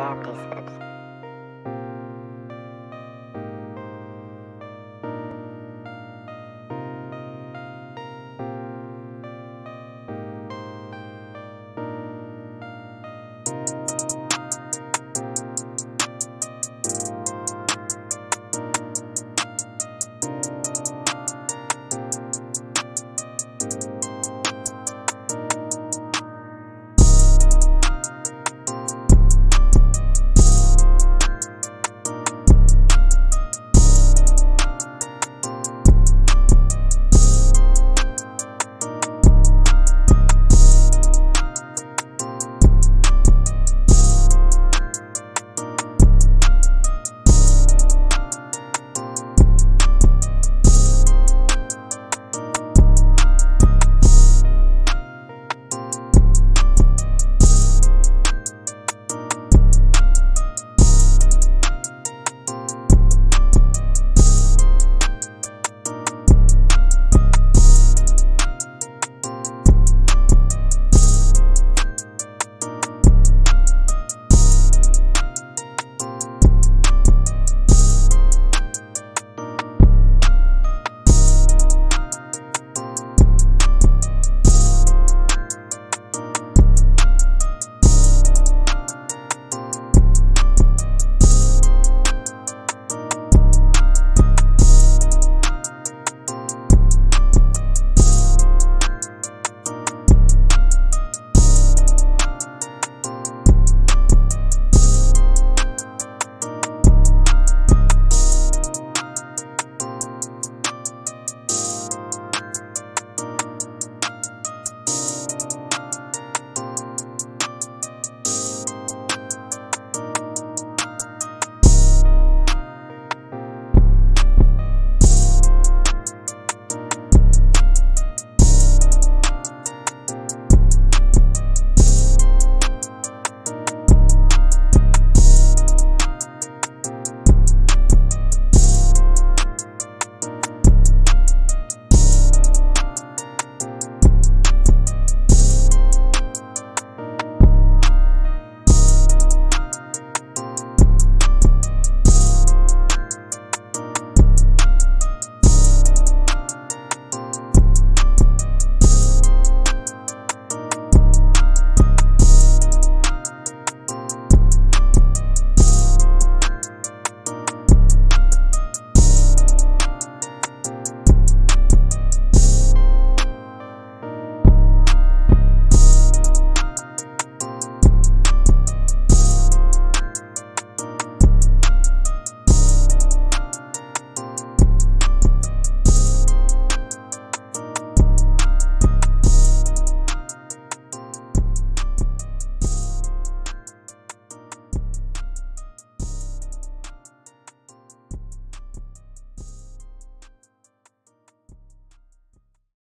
darkest